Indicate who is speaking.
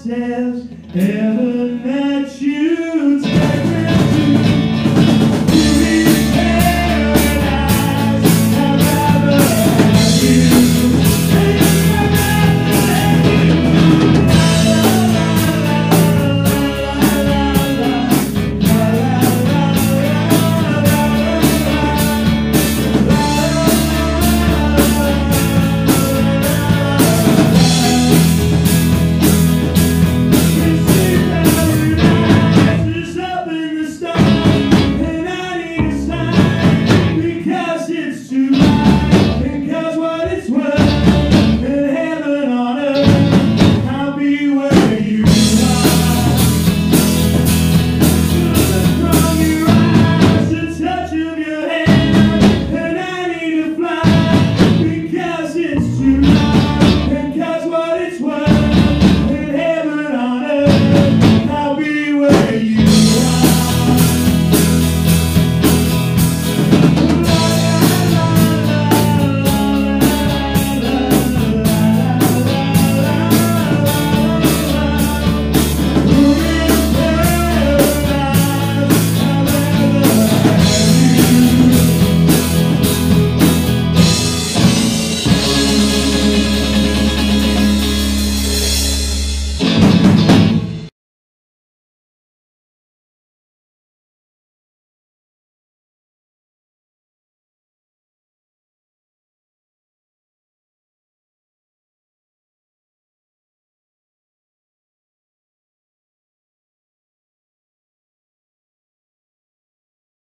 Speaker 1: ourselves. Heaven